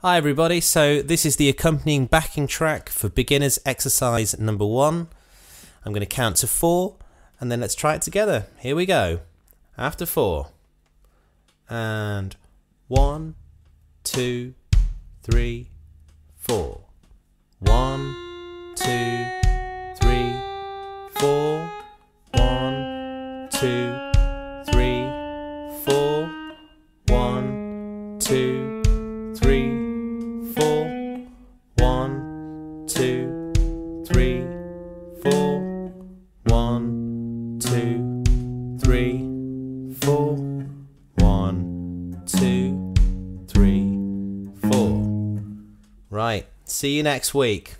Hi, everybody. So, this is the accompanying backing track for beginners exercise number one. I'm going to count to four and then let's try it together. Here we go. After four. And one, two, three, four. One, two, three, four. One, two, three, four. One, two, two, three, four. One, two, three, four. Right. See you next week.